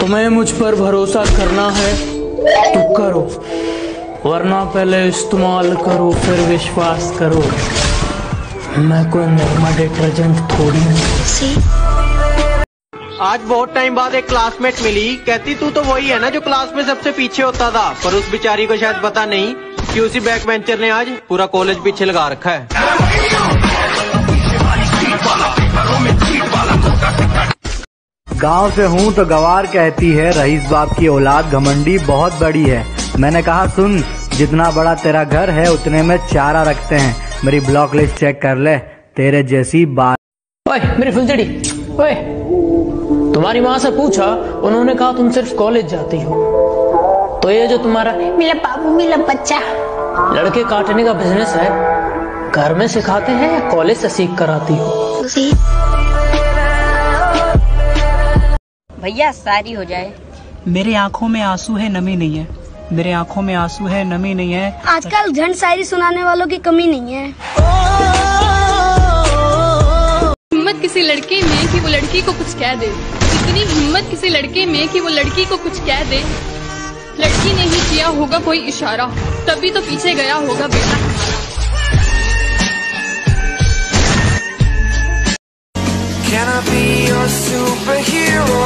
तुम्हें मुझ पर भरोसा करना है तो करो। वरना पहले इस्तेमाल करो फिर विश्वास करो। मैं कोई निर्मा डिटर्जेंट थोड़ी हूँ। आज बहुत टाइम बाद एक क्लासमेट मिली। कहती तू तो वही है ना जो क्लास में सबसे पीछे होता था पर उस बिचारी को शायद पता नहीं कि उसी बैक बेंचर ने आज पूरा कॉलेज पीछे लगा रखा है। गाँव से हूँ तो गवार कहती है रईस बाप की औलाद घमंडी बहुत बड़ी है। मैंने कहा सुन जितना बड़ा तेरा घर है उतने में चारा रखते हैं। मेरी ब्लॉक लिस्ट चेक कर ले तेरे जैसी बात ओए मेरी फुलझड़ी ओए। तुम्हारी माँ से पूछा उन्होंने कहा तुम सिर्फ़ कॉलेज जाती हो। तो ये जो तुम्हारा मेरा बाबू मेरा बच्चा। लड़के काटने का बिज़नेस है घर में सिखाते हैं या कॉलेज से सीख कर आती हो? भैया सारी हो जाए। मेरे आँखों में आँसू है नमी नहीं है। मेरे आँखों में आँसू है नमी नहीं है। आजकल झंड शायरी सुनाने वालों की कमी नहीं है। हिम्मत किसी लड़के में कि वो लड़की को कुछ कह दे। इतनी हिम्मत किसी लड़के में कि वो लड़की को कुछ कह दे। लड़की ने ही किया होगा कोई इशारा। तभी तो पीछे गया होगा बेटा। Can I be your superhero?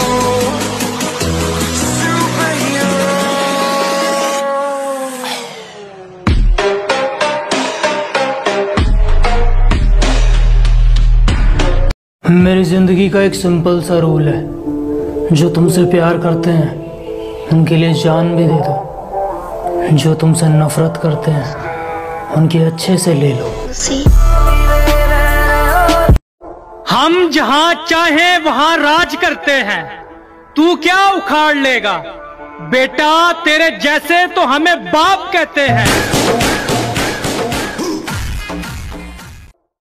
मेरी ज़िंदगी का एक सिंपल सा रूल है। जो तुमसे प्यार करते हैं, उनके लिए जान भी दे दो। जो तुमसे नफरत करते हैं, उनके अच्छे से ले लो। हम जहाँ चाहे, वहाँ राज करते हैं। तू क्या उखाड़ लेगा? बेटा, तेरे जैसे तो हमें बाप कहते हैं।